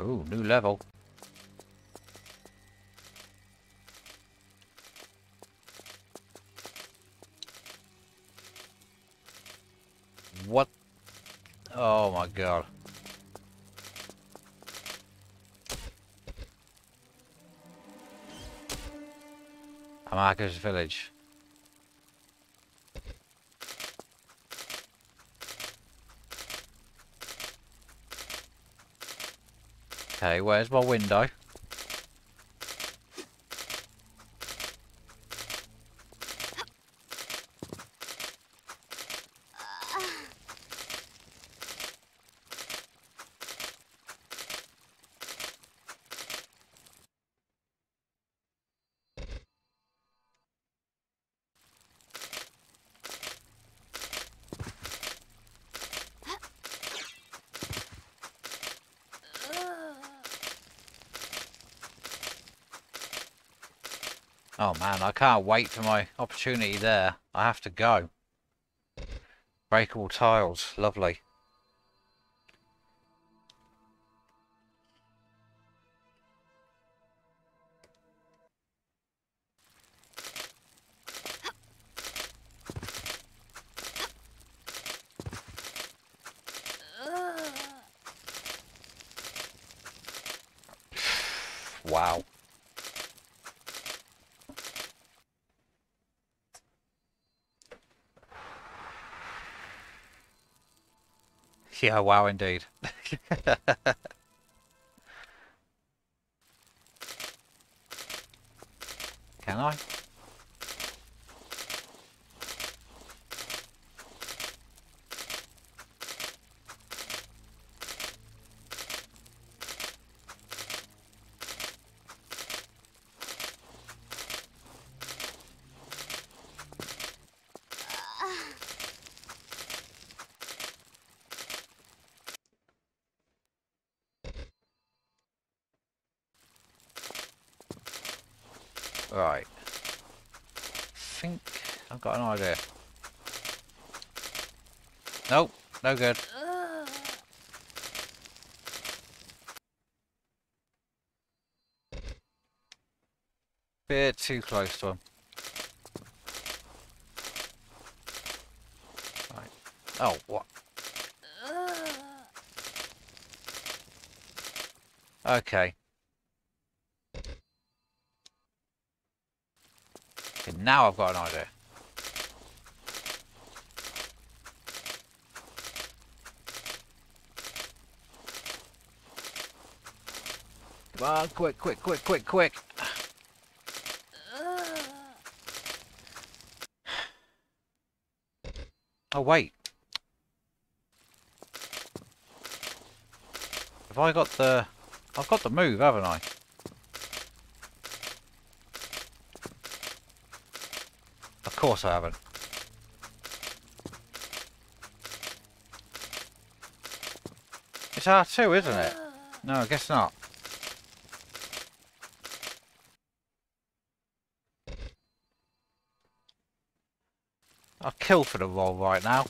Ooh, new level. What? Oh my god. Amarga's village. Okay, where's my window? Oh man, I can't wait for my opportunity there. I have to go. Breakable tiles, lovely. wow. Yeah, wow indeed. Can I? Right. think I've got an idea. No good. Bit too close to him. Right. Oh, what? Okay. Okay, now I've got an idea. Come on, quick, quick, quick, quick, quick. Oh, wait. Have I got the... I've got the move, haven't I? Of course I haven't. It's R2, isn't it? No, I guess not. I'll kill for the roll right now.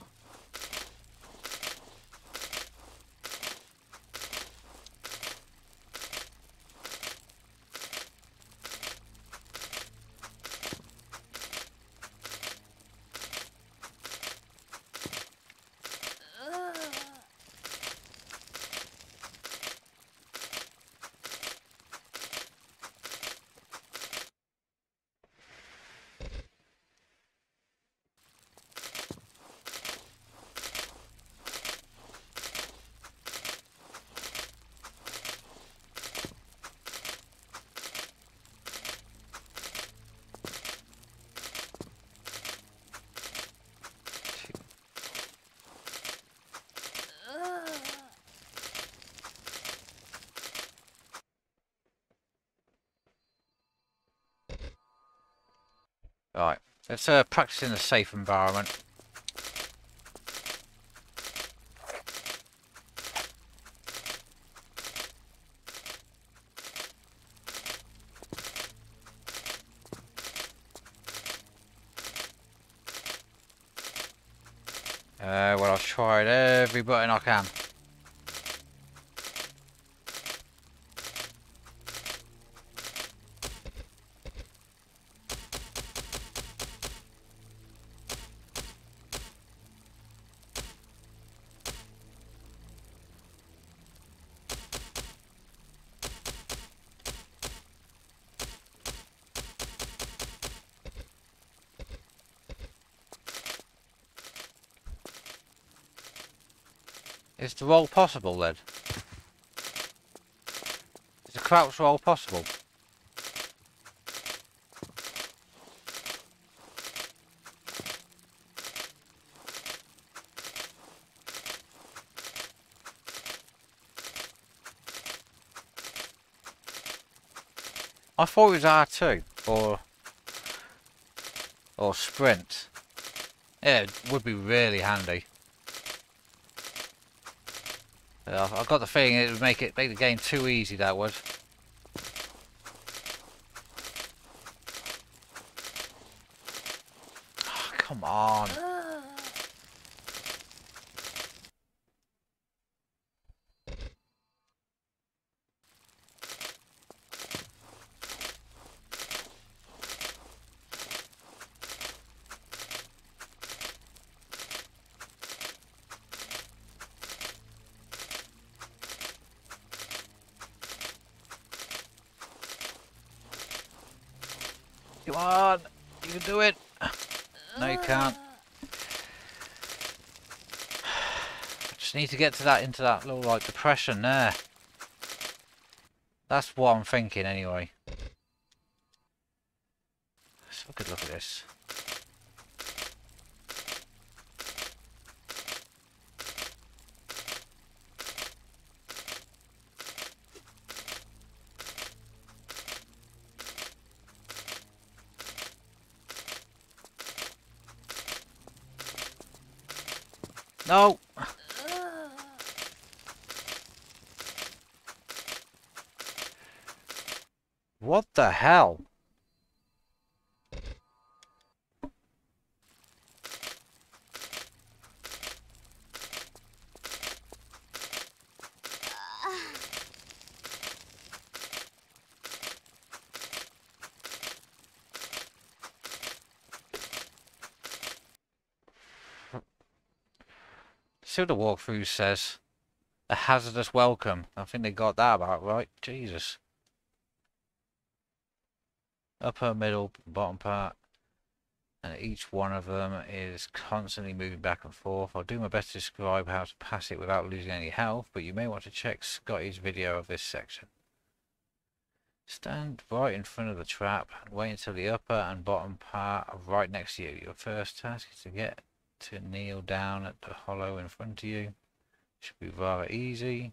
Right, let's uh, practice in a safe environment. Uh, well, I've tried every button I can. The roll possible then? Is the crouch roll possible? I thought it was R2 or or sprint. Yeah, it would be really handy. I've got the feeling it would make it make the game too easy. That would. Oh, ah, come on. Ah. Come on, you can do it. No, you can't. Just need to get to that into that little like depression there. That's what I'm thinking anyway. Let's have a good look at this. No! What the hell? See what the walkthrough says. A hazardous welcome. I think they got that about right. Jesus. Upper, middle, bottom part. And each one of them is constantly moving back and forth. I'll do my best to describe how to pass it without losing any health, but you may want to check Scotty's video of this section. Stand right in front of the trap and wait until the upper and bottom part are right next to you. Your first task is to get to kneel down at the hollow in front of you. Should be rather easy.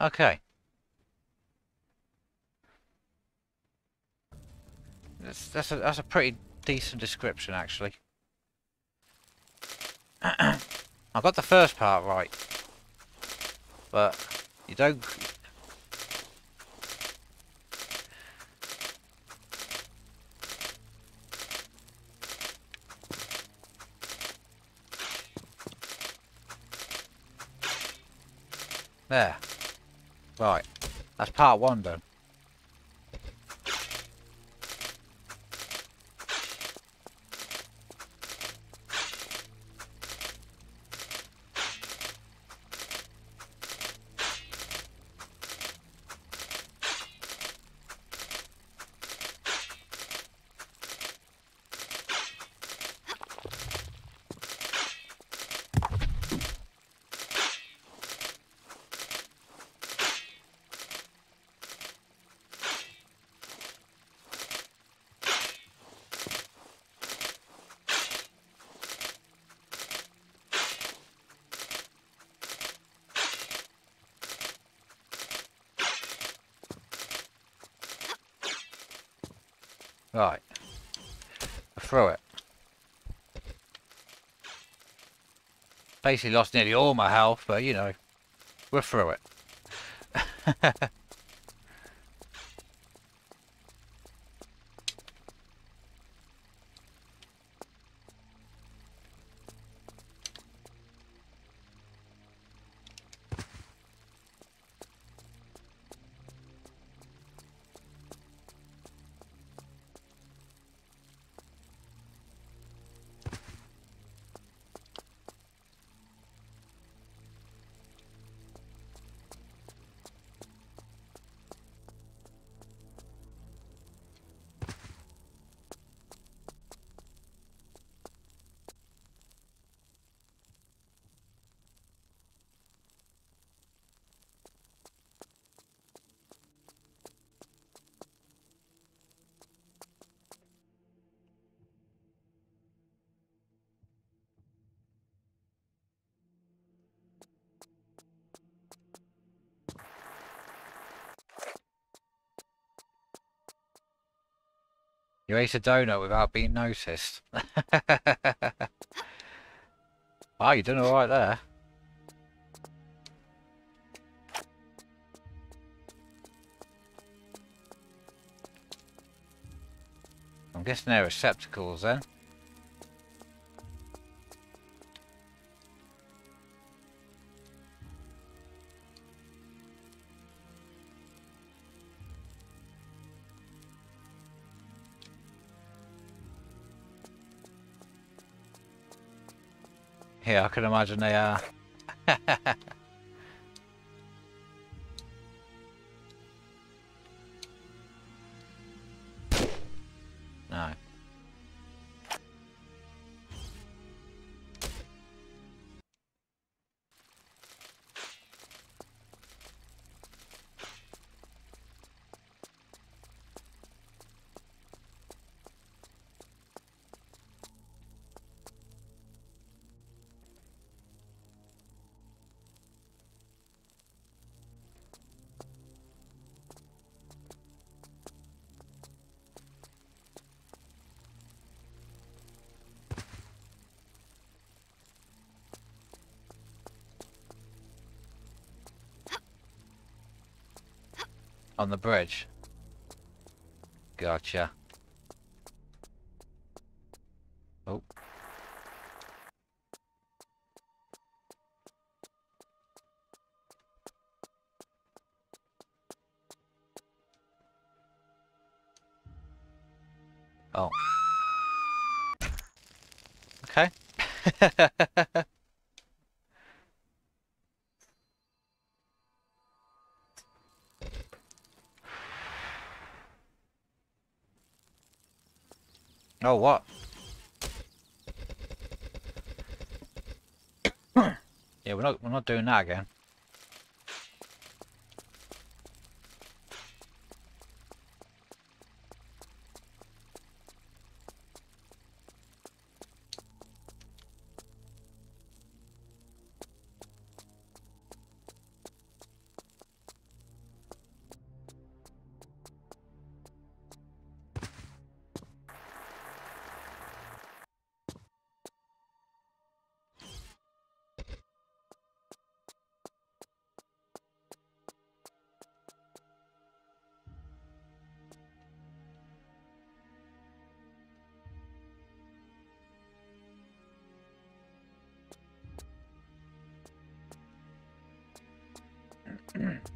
Okay. That's that's a that's a pretty decent description actually. I got the first part right. But you don't... There. Right. That's part one done. Right. Throw it. Basically lost nearly all my health, but you know, we're through it. You ate a donut without being noticed. wow, you're doing alright there. I'm guessing they're receptacles then. Can imagine they are. On the bridge. Gotcha. Doing that again. mm.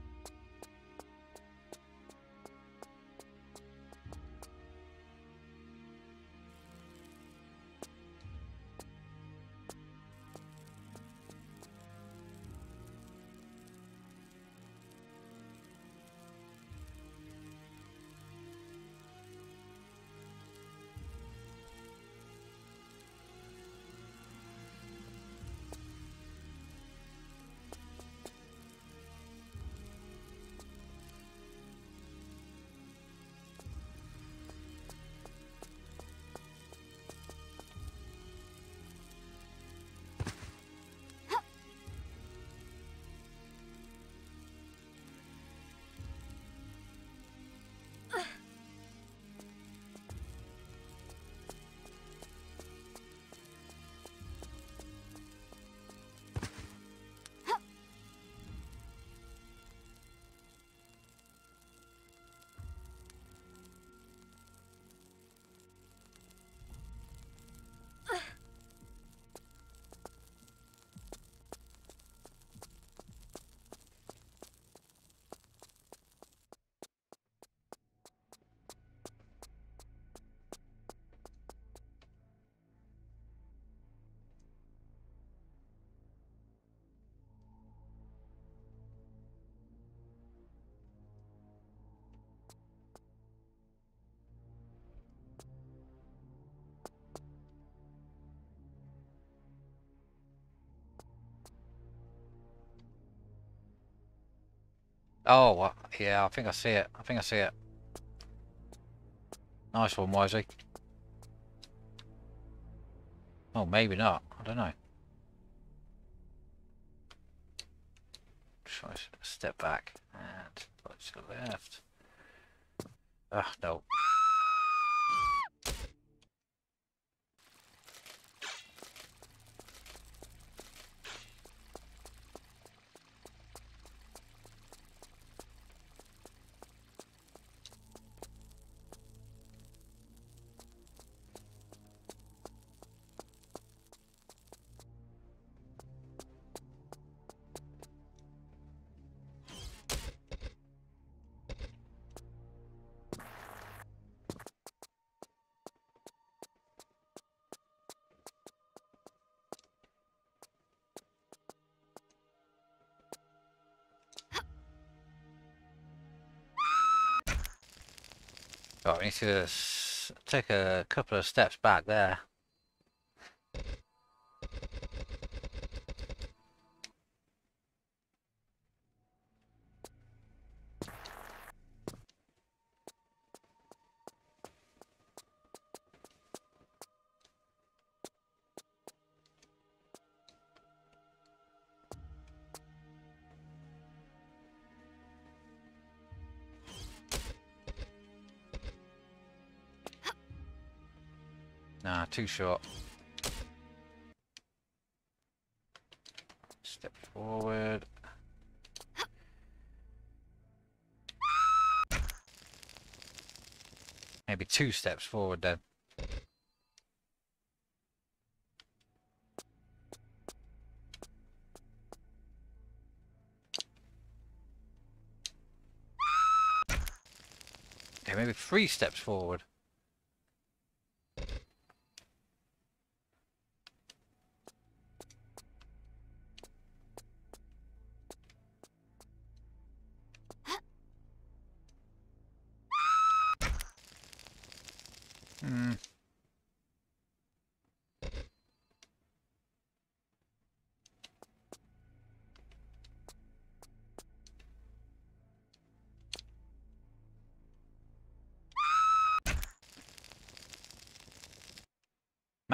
Oh, yeah, I think I see it. I think I see it. Nice one, Wisey. Oh, maybe not. I don't know. Try to step back and look to the left. Ah, no. To take a couple of steps back there. Nah, too short. Step forward. Maybe two steps forward then. Okay, maybe three steps forward.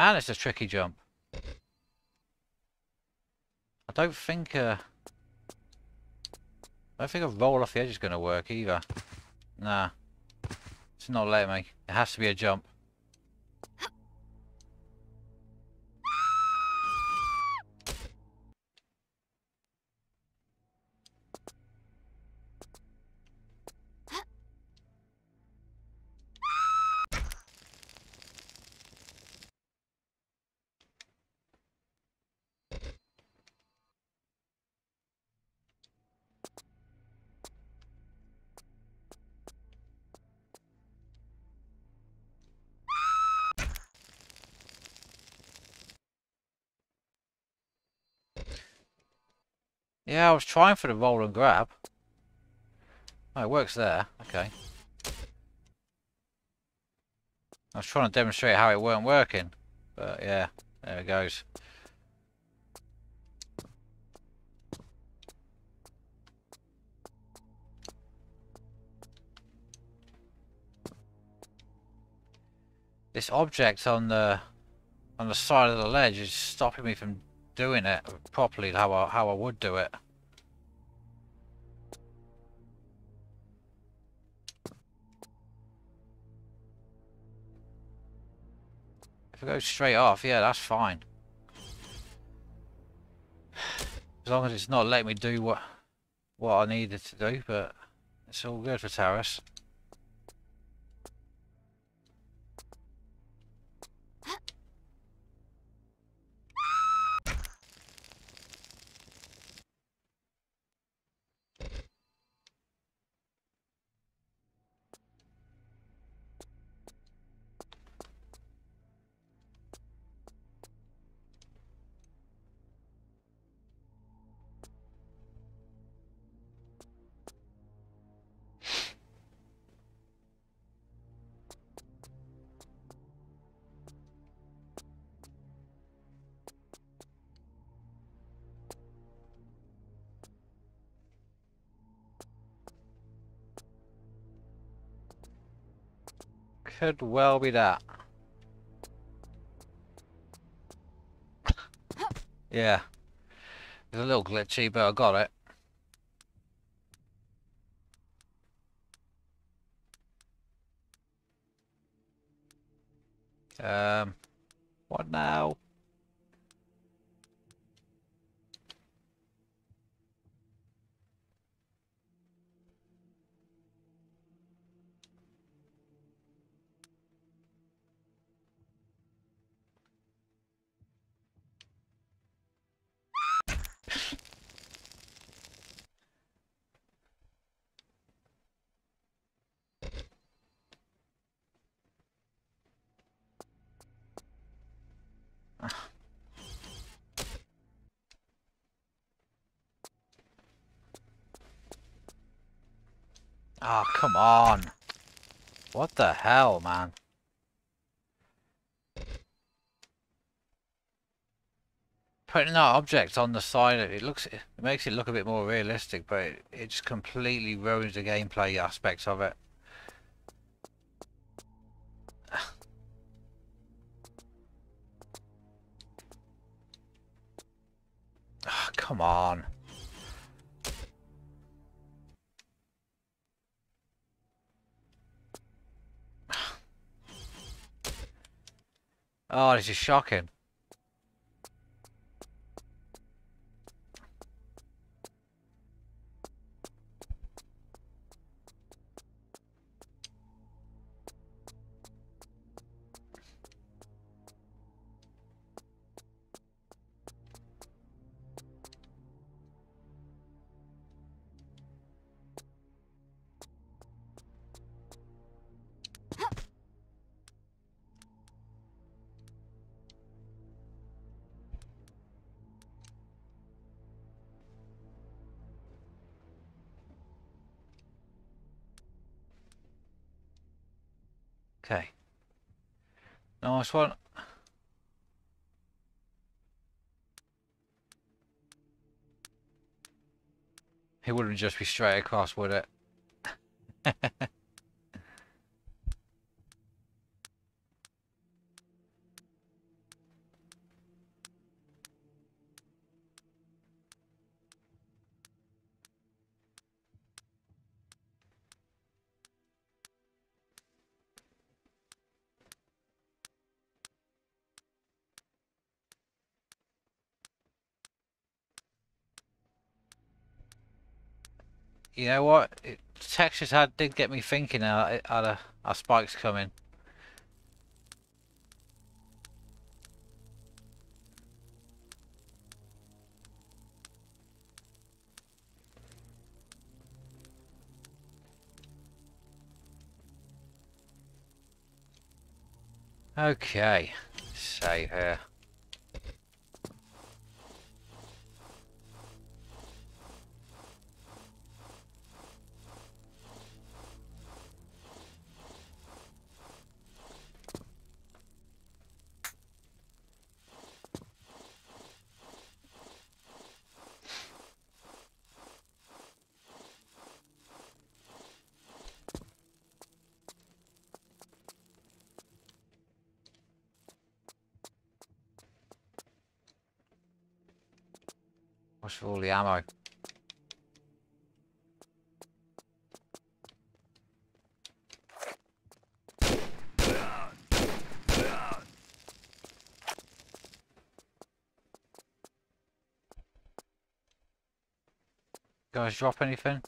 Man, it's a tricky jump. I don't think uh, I don't think a roll off the edge is going to work either. Nah. It's not letting me. It has to be a jump. Was trying for the roll and grab. Oh, it works there. Okay. I was trying to demonstrate how it weren't working. But yeah, there it goes. This object on the on the side of the ledge is stopping me from doing it properly how I, how I would do it. If it goes straight off, yeah, that's fine. As long as it's not letting me do what what I needed to do, but it's all good for Taras. Could well be that. yeah. It's a little glitchy, but I got it. Ah, come on. What the hell, man? Putting that object on the side, it looks, it makes it look a bit more realistic, but it, it just completely ruins the gameplay aspects of it. Oh, come on. Oh, this is shocking. Okay. Nice one. It wouldn't just be straight across, would it? you know what? It, textures had did get me thinking. Are, are, are spikes coming? Okay, save here. What's for all the ammo? Guys drop anything?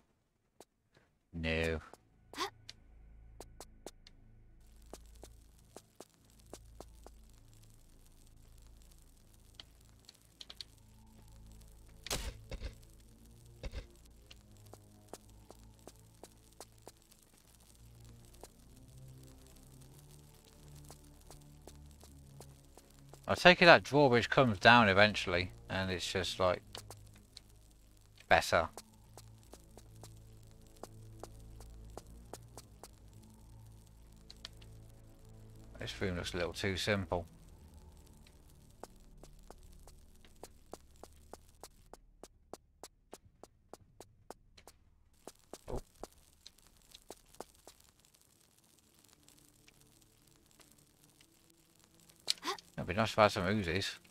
Take it that drawbridge comes down eventually, and it's just like better. This room looks a little too simple. It'd be nice to have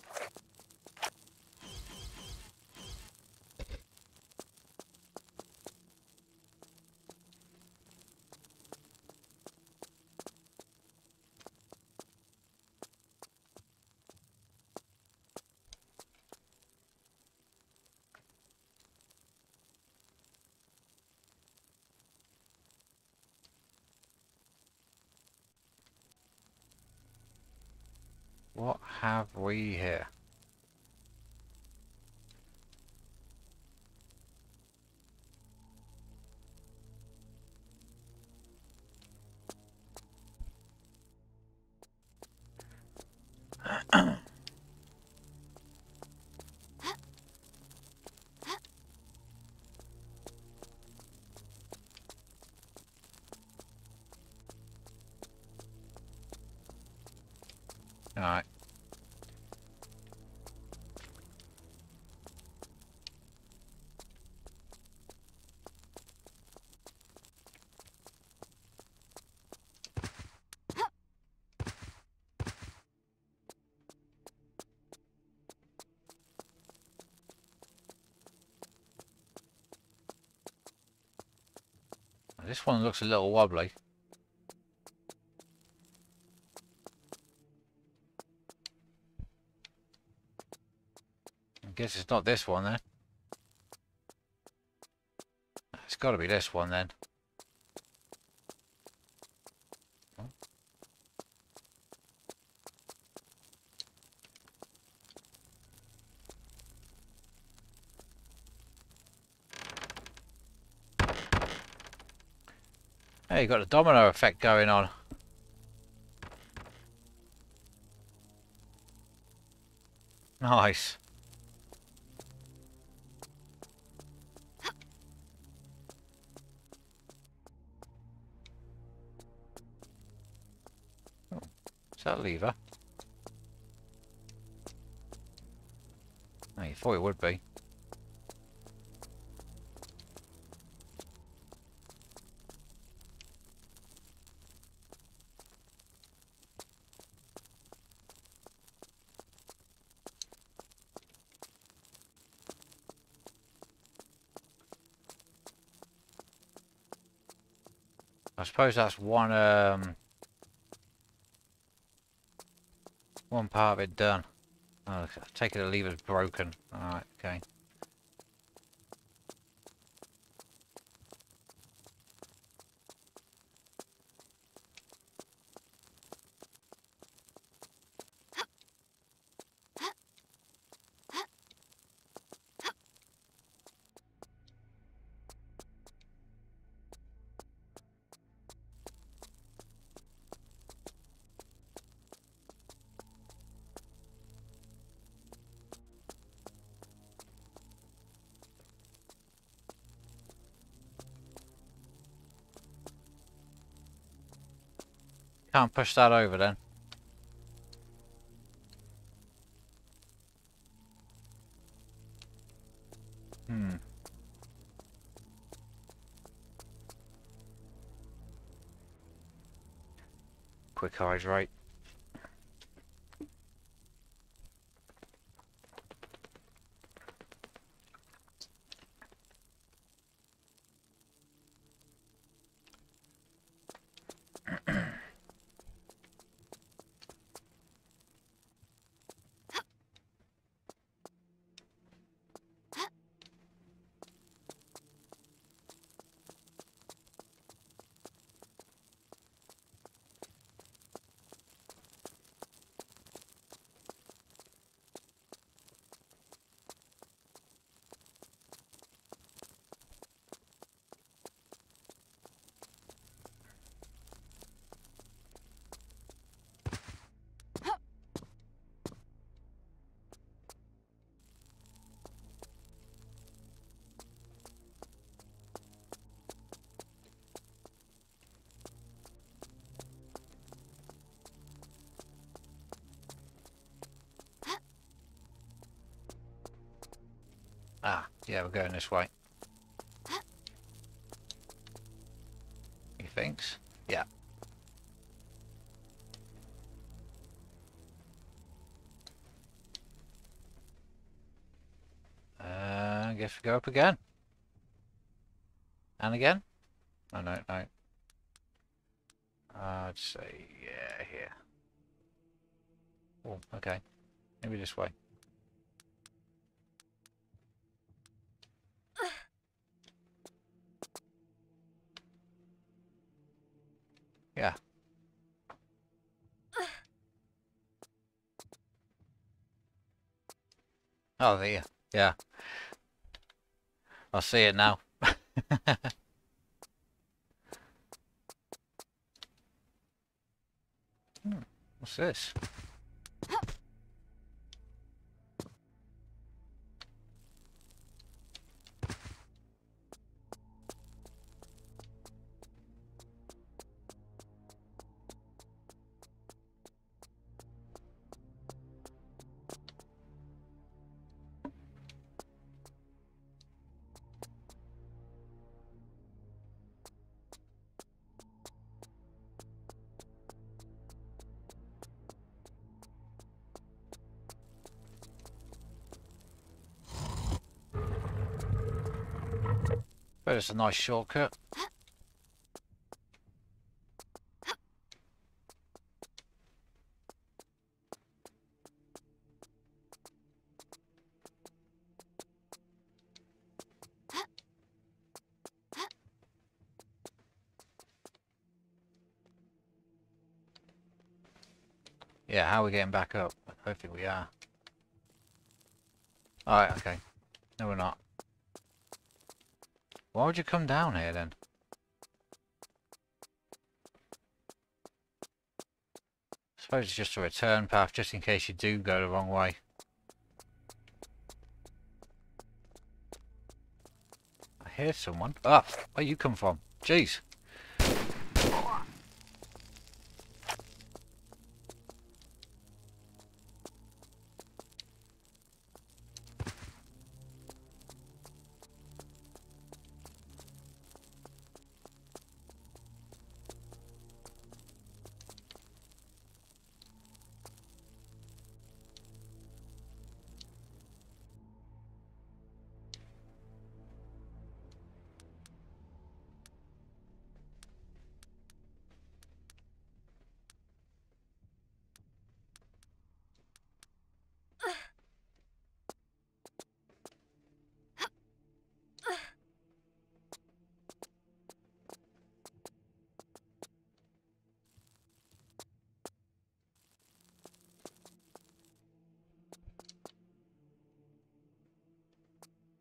What have we here? This one looks a little wobbly. I guess it's not this one then. It's got to be this one then. Hey, you got a domino effect going on. Nice. Oh, is that lever? Oh, you thought it would be. Suppose that's one um one part of it done. Oh, take it the lever's broken. Alright, okay. Can't push that over then. Hmm. Quick hydrate. Ah, we're going this way. He thinks? Yeah. Uh, I guess we go up again. And again? Oh, no, no. I'd say, yeah, here. Oh, okay. Maybe this way. Oh, there. Yeah. I see it now. hmm, what's this? It's a nice shortcut. Yeah, how are we getting back up? Hopefully we are. Alright, okay. No, we're not. Why would you come down here then? I suppose it's just a return path, just in case you do go the wrong way. I hear someone. Ah, where you come from? Jeez.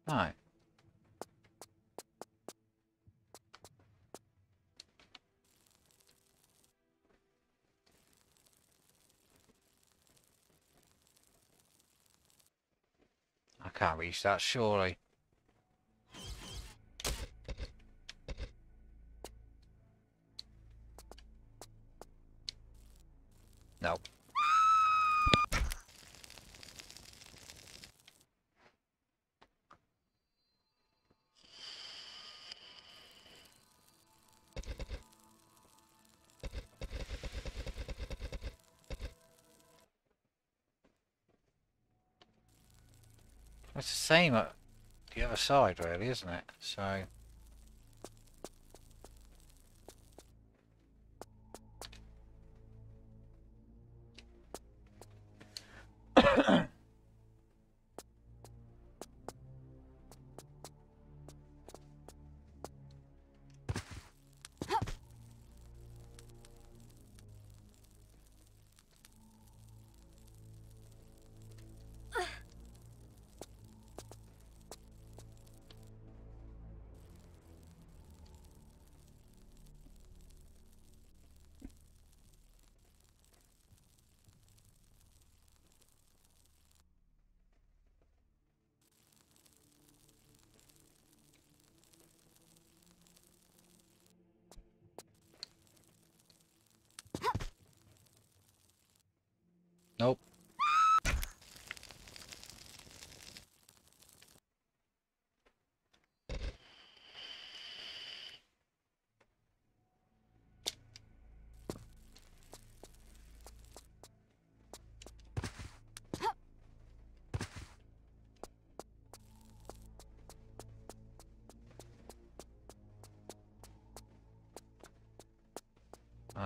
Right. I can't reach that, surely. No. Same at uh, the other side, really, isn't it? So...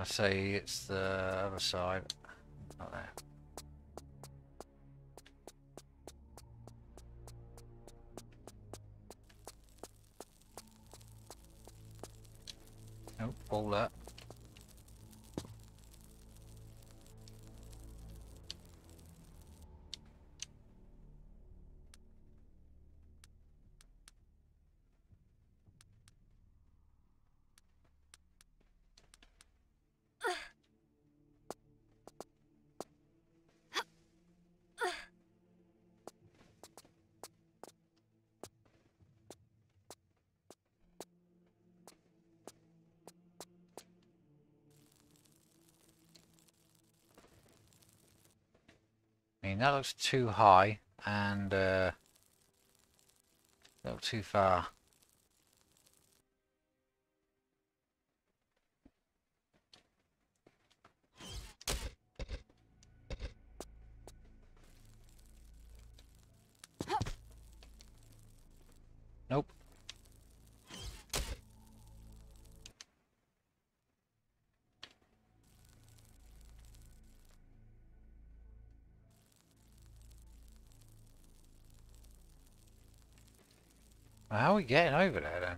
I say it's the other side. Mean, that looks too high and uh, a little too far. How are we getting over there then?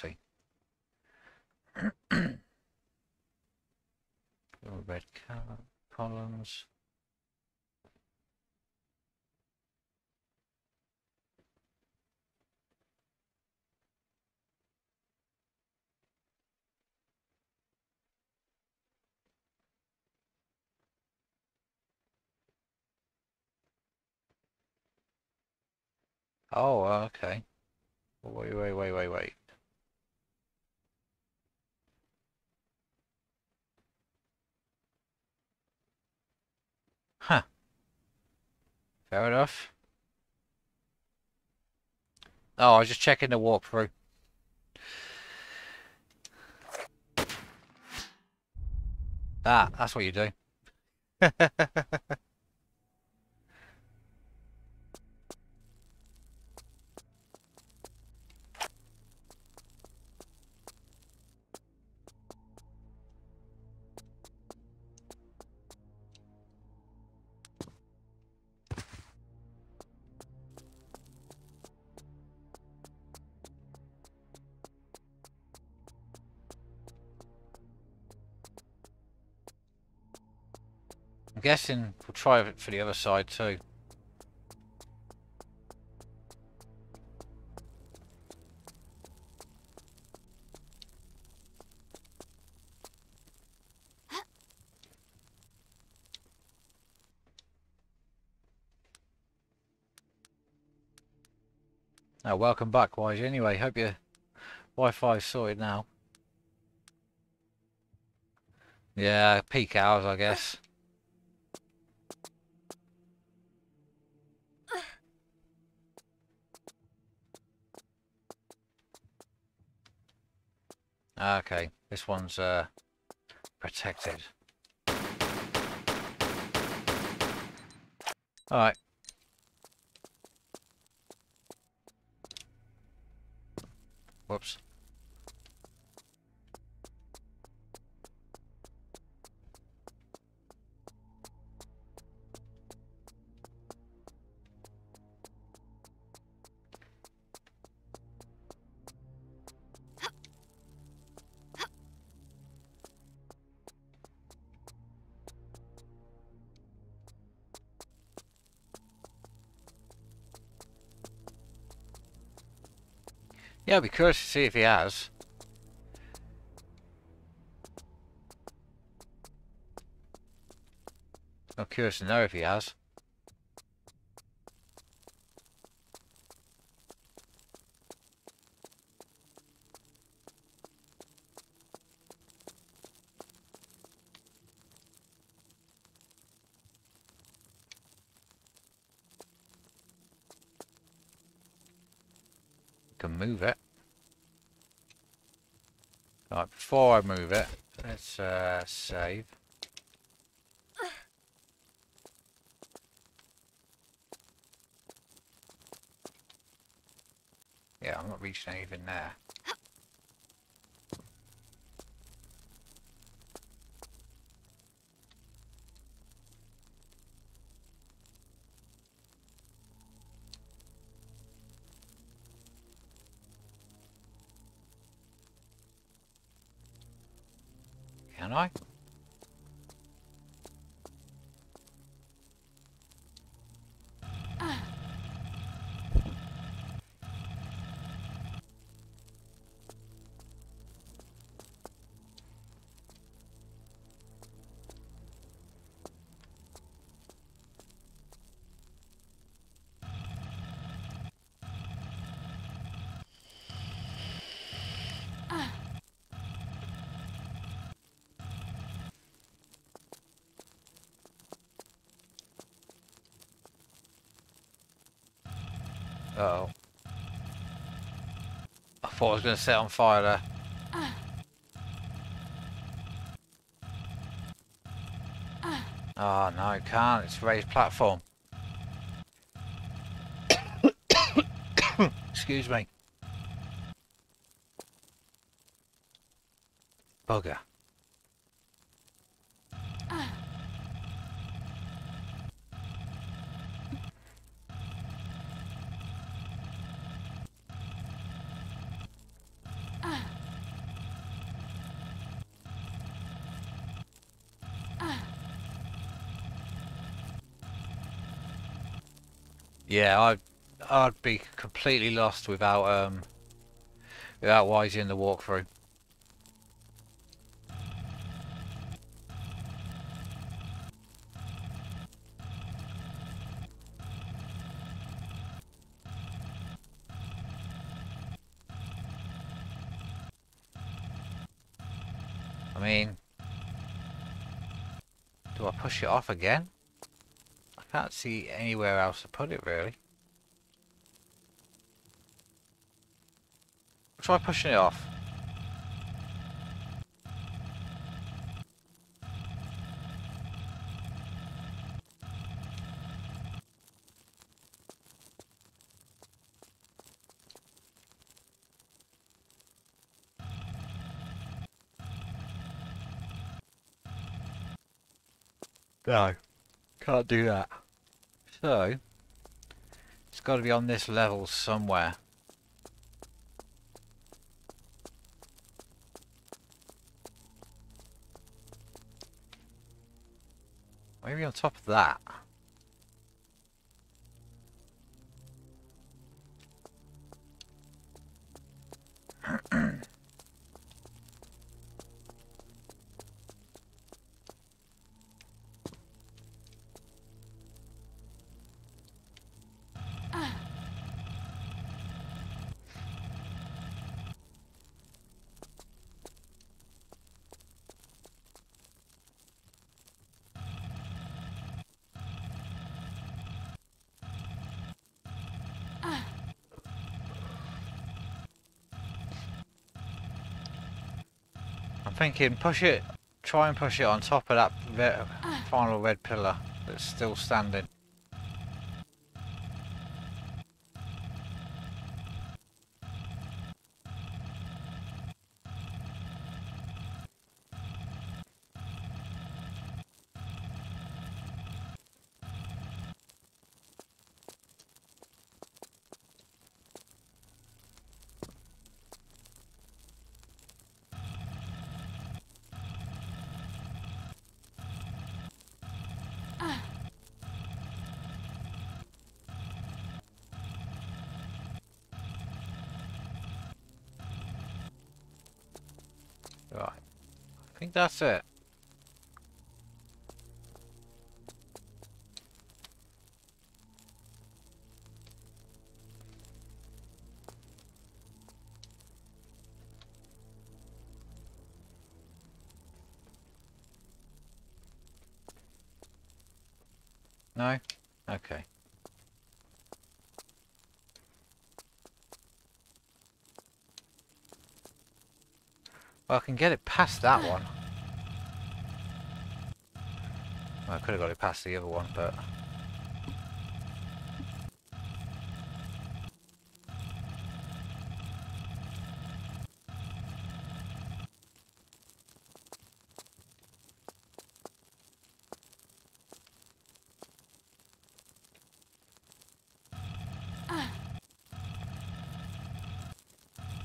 See. Little red col- columns. Oh, okay. Wait, wait, wait, wait, wait. Huh. Fair enough. Oh, I was just checking the walkthrough. That, that's what you do. guessing we'll try it for the other side too. Oh, welcome back, Wise. Anyway, hope your Wi-Fi's sorted now. Yeah, peak hours, I guess. Okay, this one's uh, protected. Alright. Whoops. Yeah, I'd be curious to see if he has. I'm curious to know if he has. Can move it. Right, before I move it, let's uh, save. Yeah, I'm not reaching anything there. Thought I was going to set on fire there. Oh no, it can't. It's a raised platform. Excuse me. Bugger. Yeah, I'd I'd be completely lost without um without wising the walkthrough. I mean, do I push it off again? Can't see anywhere else to put it really. Try pushing it off. No, do that. So, it's got to be on this level somewhere. Maybe on top of that. Thinking push it, try and push it on top of that final red pillar that's still standing. That's it. No? Okay. Well, I can get it past that one. I could have got it past the other one, but... Ah.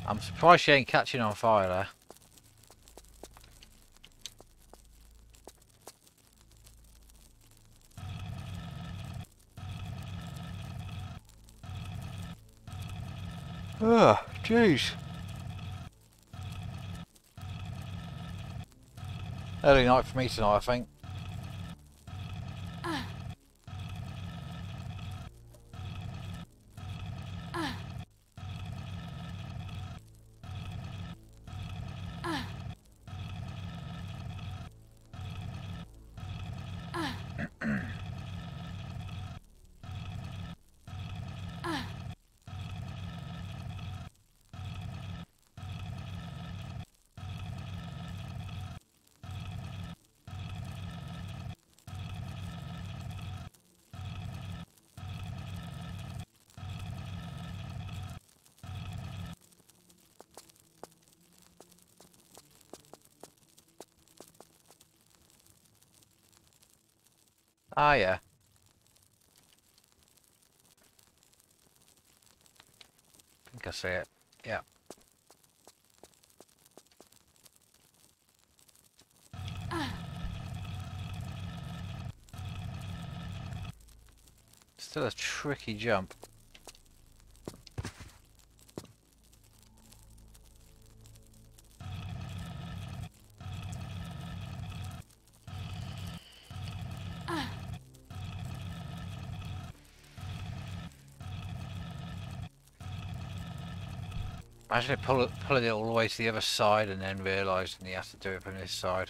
I'm surprised she ain't catching on fire there. Ah, Early night for me tonight, I think. Ah, yeah. I think I see it. Yeah. Still a tricky jump. Imagine it pull it, pulling it all the way to the other side and then realising he has to do it from this side.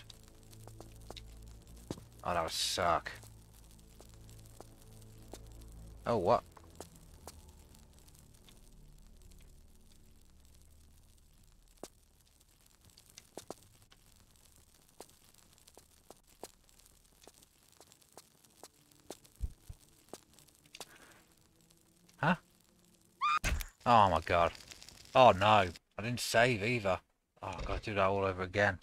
Oh, that would suck. Oh, what? Huh? Oh my god. Oh no, I didn't save either. Oh, I've got to do that all over again.